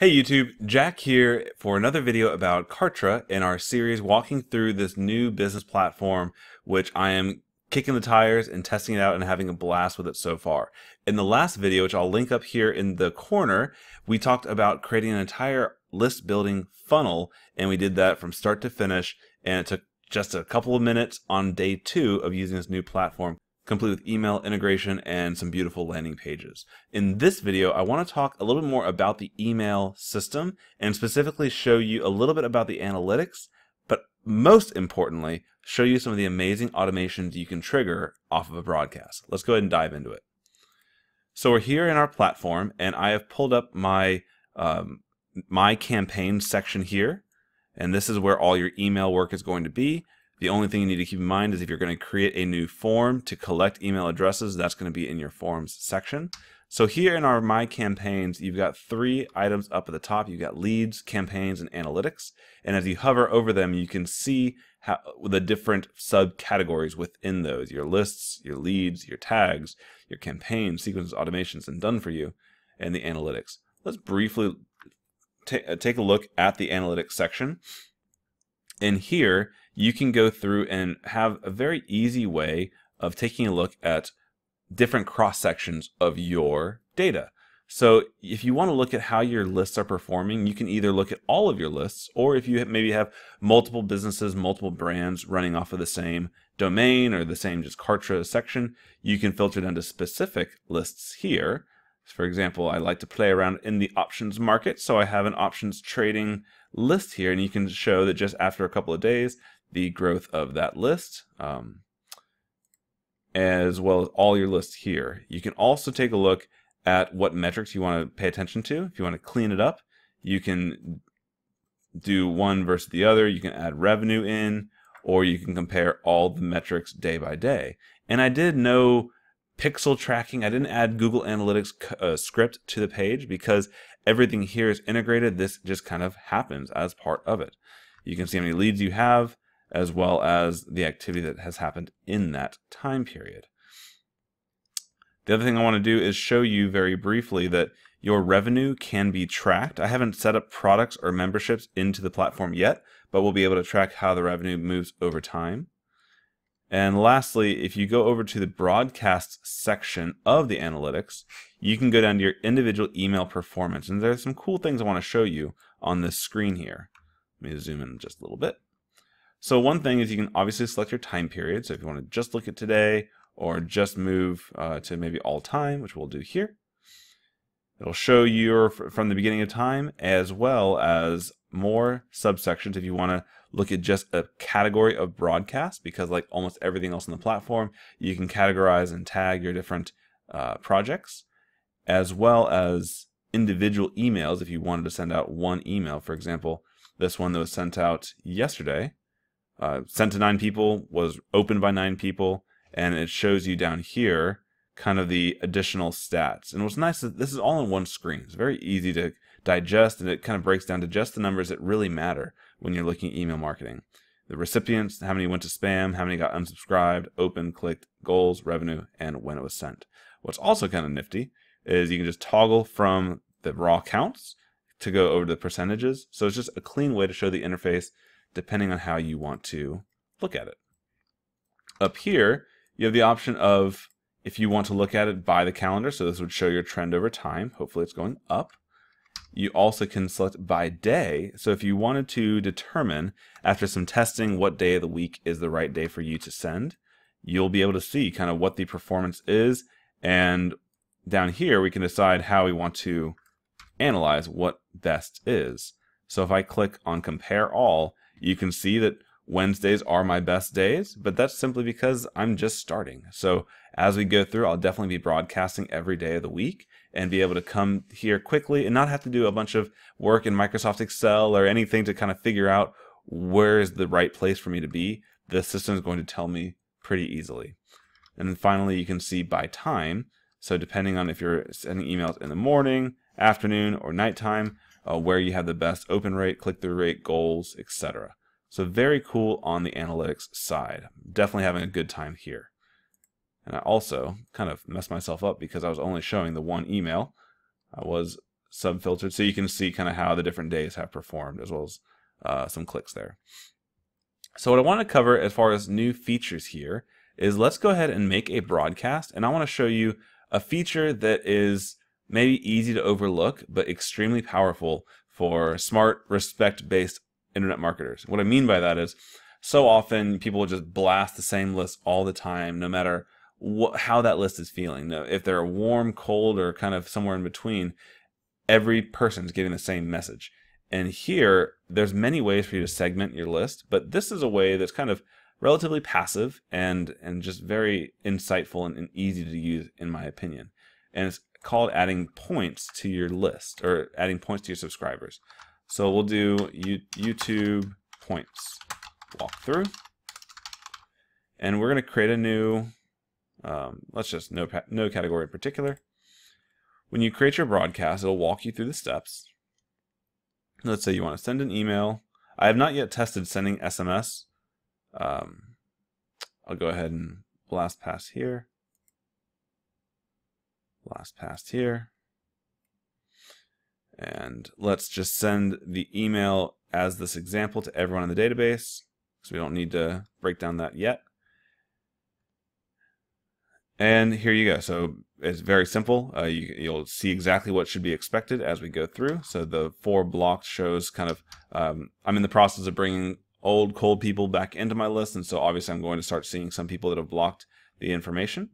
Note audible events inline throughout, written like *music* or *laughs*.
Hey YouTube, Jack here for another video about Kartra in our series walking through this new business platform which I am kicking the tires and testing it out and having a blast with it so far. In the last video, which I'll link up here in the corner, we talked about creating an entire list building funnel and we did that from start to finish and it took just a couple of minutes on day two of using this new platform complete with email integration and some beautiful landing pages. In this video, I want to talk a little bit more about the email system and specifically show you a little bit about the analytics, but most importantly, show you some of the amazing automations you can trigger off of a broadcast. Let's go ahead and dive into it. So we're here in our platform and I have pulled up my um, my campaign section here and this is where all your email work is going to be. The only thing you need to keep in mind is if you're going to create a new form to collect email addresses, that's going to be in your forms section. So here in our My Campaigns, you've got three items up at the top. You've got leads, campaigns, and analytics. And as you hover over them, you can see how, the different subcategories within those. Your lists, your leads, your tags, your campaigns, sequences, automations, and done for you, and the analytics. Let's briefly take a look at the analytics section. In here, you can go through and have a very easy way of taking a look at different cross sections of your data. So if you want to look at how your lists are performing, you can either look at all of your lists, or if you maybe have multiple businesses, multiple brands running off of the same domain or the same just Kartra section, you can filter down to specific lists here. For example, I like to play around in the options market, so I have an options trading list here, and you can show that just after a couple of days, the growth of that list, um, as well as all your lists here. You can also take a look at what metrics you want to pay attention to. If you want to clean it up, you can do one versus the other. You can add revenue in, or you can compare all the metrics day by day. And I did no pixel tracking. I didn't add Google Analytics uh, script to the page because everything here is integrated. This just kind of happens as part of it. You can see how many leads you have, as well as the activity that has happened in that time period. The other thing I want to do is show you very briefly that your revenue can be tracked. I haven't set up products or memberships into the platform yet, but we'll be able to track how the revenue moves over time. And lastly, if you go over to the broadcast section of the analytics, you can go down to your individual email performance. And there's some cool things I want to show you on this screen here. Let me zoom in just a little bit. So one thing is you can obviously select your time period. So if you want to just look at today or just move uh, to maybe all time, which we'll do here, it'll show you from the beginning of time as well as more subsections if you want to look at just a category of broadcast because like almost everything else on the platform, you can categorize and tag your different uh, projects as well as individual emails if you wanted to send out one email. For example, this one that was sent out yesterday uh, sent to nine people, was opened by nine people, and it shows you down here kind of the additional stats. And what's nice is this is all in one screen. It's very easy to digest, and it kind of breaks down to just the numbers that really matter when you're looking at email marketing. The recipients, how many went to spam, how many got unsubscribed, open, clicked, goals, revenue, and when it was sent. What's also kind of nifty is you can just toggle from the raw counts to go over to the percentages. So it's just a clean way to show the interface depending on how you want to look at it. Up here, you have the option of if you want to look at it by the calendar, so this would show your trend over time. Hopefully it's going up. You also can select by day. So if you wanted to determine after some testing what day of the week is the right day for you to send, you'll be able to see kind of what the performance is. And down here, we can decide how we want to analyze what best is. So if I click on compare all, you can see that Wednesdays are my best days, but that's simply because I'm just starting. So as we go through, I'll definitely be broadcasting every day of the week and be able to come here quickly and not have to do a bunch of work in Microsoft Excel or anything to kind of figure out where is the right place for me to be. The system is going to tell me pretty easily. And then finally, you can see by time. So depending on if you're sending emails in the morning, afternoon, or nighttime, uh, where you have the best open rate, click-through rate, goals, etc. So very cool on the analytics side. Definitely having a good time here. And I also kind of messed myself up because I was only showing the one email. I was sub filtered so you can see kind of how the different days have performed as well as uh, some clicks there. So what I want to cover as far as new features here is let's go ahead and make a broadcast and I want to show you a feature that is maybe easy to overlook but extremely powerful for smart respect based internet marketers. What I mean by that is so often people will just blast the same list all the time no matter what, how that list is feeling. If they're warm, cold, or kind of somewhere in between, every person's getting the same message. And here, there's many ways for you to segment your list, but this is a way that's kind of relatively passive and and just very insightful and, and easy to use, in my opinion. And it's called adding points to your list or adding points to your subscribers. So we'll do YouTube points walkthrough, and we're going to create a new um, let's just no, no category in particular. When you create your broadcast, it'll walk you through the steps. Let's say you want to send an email. I have not yet tested sending SMS. Um, I'll go ahead and blast past here. Blast past here. And let's just send the email as this example to everyone in the database. So we don't need to break down that yet. And here you go. So it's very simple. Uh, you, will see exactly what should be expected as we go through. So the four blocks shows kind of, um, I'm in the process of bringing old cold people back into my list. And so obviously I'm going to start seeing some people that have blocked the information.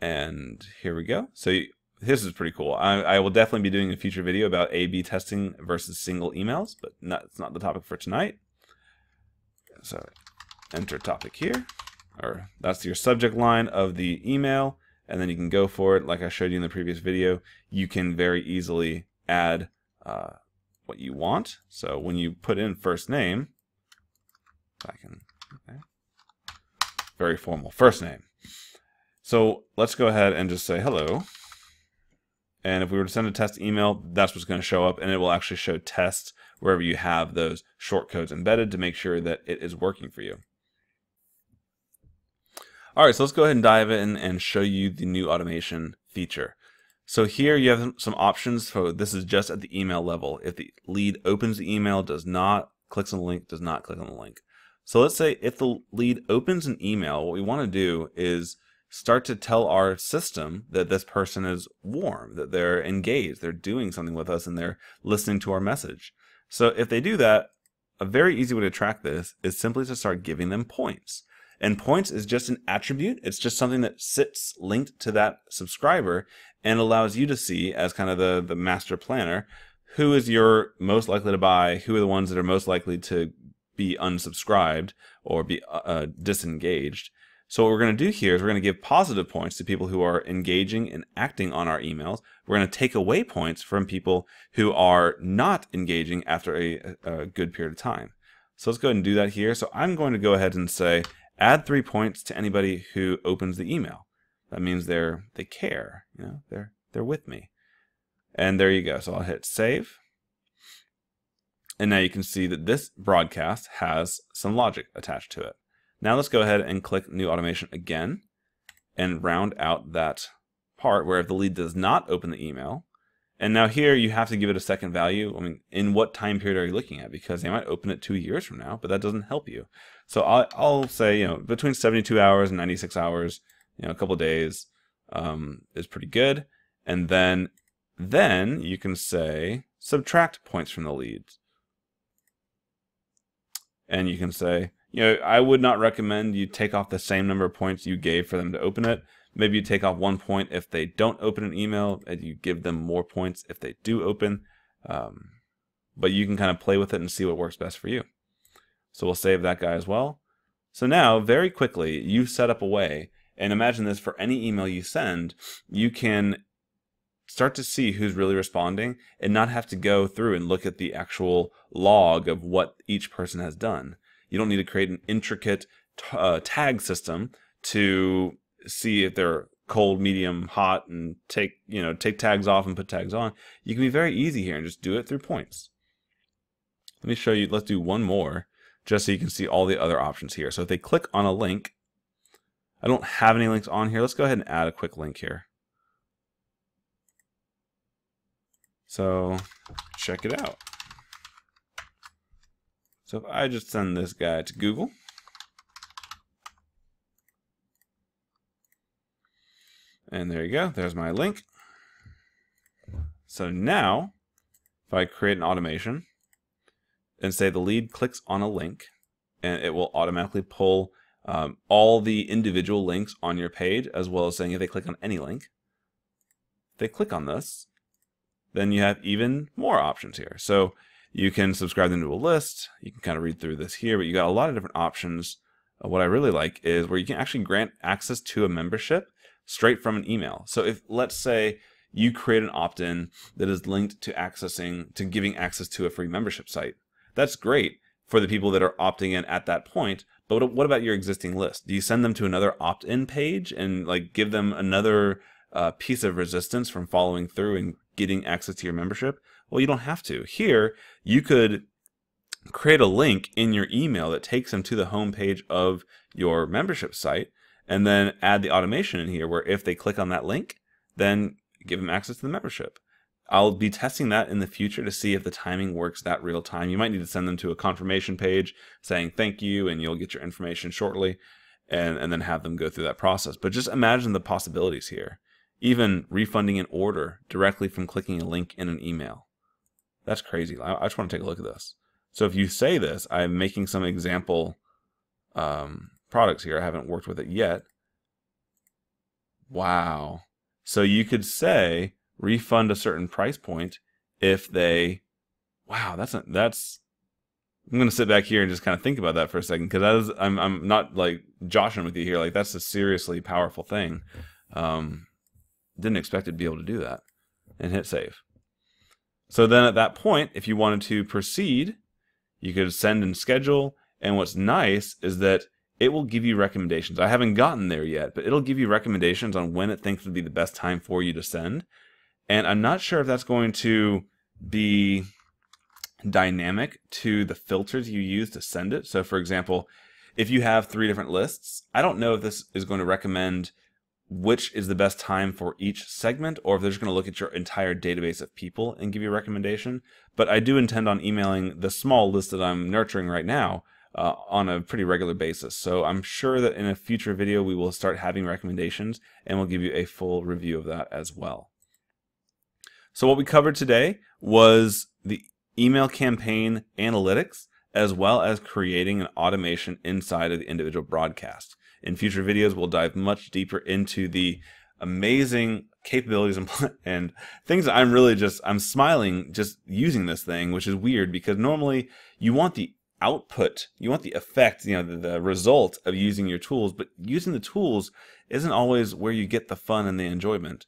And here we go. So this is pretty cool. I, I, will definitely be doing a future video about A-B testing versus single emails, but not, it's not the topic for tonight. So enter topic here or that's your subject line of the email and then you can go for it like I showed you in the previous video you can very easily add uh, what you want so when you put in first name I can okay, very formal first name so let's go ahead and just say hello and if we were to send a test email that's what's going to show up and it will actually show test wherever you have those short codes embedded to make sure that it is working for you all right, so let's go ahead and dive in and show you the new automation feature. So here you have some options. So this is just at the email level. If the lead opens the email, does not, clicks on the link, does not click on the link. So let's say if the lead opens an email, what we want to do is start to tell our system that this person is warm, that they're engaged, they're doing something with us, and they're listening to our message. So if they do that, a very easy way to track this is simply to start giving them points. And points is just an attribute. It's just something that sits linked to that subscriber and allows you to see as kind of the, the master planner who is your most likely to buy, who are the ones that are most likely to be unsubscribed or be uh, uh disengaged. So what we're going to do here is we're going to give positive points to people who are engaging and acting on our emails. We're going to take away points from people who are not engaging after a, a good period of time. So let's go ahead and do that here. So I'm going to go ahead and say add three points to anybody who opens the email. That means they're they care, you know, they're they're with me. And there you go. So I'll hit save. And now you can see that this broadcast has some logic attached to it. Now let's go ahead and click new automation again and round out that part where if the lead does not open the email, and now here you have to give it a second value. I mean, in what time period are you looking at? Because they might open it two years from now, but that doesn't help you. So I'll, I'll say, you know, between 72 hours and 96 hours, you know, a couple days um, is pretty good. And then, then you can say subtract points from the leads. And you can say, you know, I would not recommend you take off the same number of points you gave for them to open it Maybe you take off one point if they don't open an email, and you give them more points if they do open. Um, but you can kind of play with it and see what works best for you. So we'll save that guy as well. So now, very quickly, you've set up a way, and imagine this for any email you send, you can start to see who's really responding and not have to go through and look at the actual log of what each person has done. You don't need to create an intricate uh, tag system to see if they're cold, medium, hot, and take you know take tags off and put tags on. You can be very easy here and just do it through points. Let me show you. Let's do one more just so you can see all the other options here. So if they click on a link, I don't have any links on here. Let's go ahead and add a quick link here. So check it out. So if I just send this guy to Google, and there you go, there's my link. So now, if I create an automation and say the lead clicks on a link, and it will automatically pull um, all the individual links on your page, as well as saying if they click on any link, they click on this, then you have even more options here. So you can subscribe them to a list. You can kind of read through this here, but you got a lot of different options. Uh, what I really like is where you can actually grant access to a membership straight from an email. So if let's say you create an opt-in that is linked to accessing to giving access to a free membership site, that's great for the people that are opting in at that point. But what about your existing list? Do you send them to another opt-in page and like give them another uh, piece of resistance from following through and getting access to your membership? Well, you don't have to. Here, you could create a link in your email that takes them to the home page of your membership site and then add the automation in here where if they click on that link, then give them access to the membership. I'll be testing that in the future to see if the timing works that real time. You might need to send them to a confirmation page saying thank you and you'll get your information shortly and, and then have them go through that process. But just imagine the possibilities here even refunding an order directly from clicking a link in an email. That's crazy. I, just want to take a look at this. So if you say this, I'm making some example um, products here. I haven't worked with it yet. Wow. So you could say refund a certain price point if they, wow, that's that's. I'm gonna sit back here and just kind of think about that for a second because I'm I'm not like joshing with you here. Like that's a seriously powerful thing. Um, didn't expect it to be able to do that. And hit save. So then at that point, if you wanted to proceed, you could send and schedule. And what's nice is that it will give you recommendations. I haven't gotten there yet, but it'll give you recommendations on when it thinks would be the best time for you to send. And I'm not sure if that's going to be dynamic to the filters you use to send it. So for example, if you have three different lists, I don't know if this is going to recommend which is the best time for each segment, or if they're just going to look at your entire database of people and give you a recommendation. But I do intend on emailing the small list that I'm nurturing right now uh, on a pretty regular basis. So I'm sure that in a future video we will start having recommendations and we'll give you a full review of that as well. So what we covered today was the email campaign analytics as well as creating an automation inside of the individual broadcast. In future videos, we'll dive much deeper into the amazing capabilities and, *laughs* and things I'm really just, I'm smiling just using this thing, which is weird because normally you want the output, you want the effect, you know, the, the result of using your tools, but using the tools isn't always where you get the fun and the enjoyment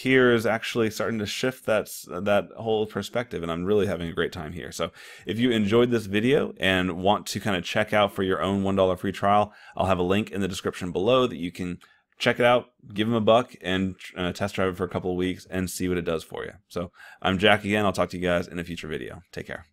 here is actually starting to shift that that whole perspective and I'm really having a great time here. So if you enjoyed this video and want to kind of check out for your own $1 free trial, I'll have a link in the description below that you can check it out, give them a buck and uh, test drive it for a couple of weeks and see what it does for you. So I'm Jack again. I'll talk to you guys in a future video. Take care.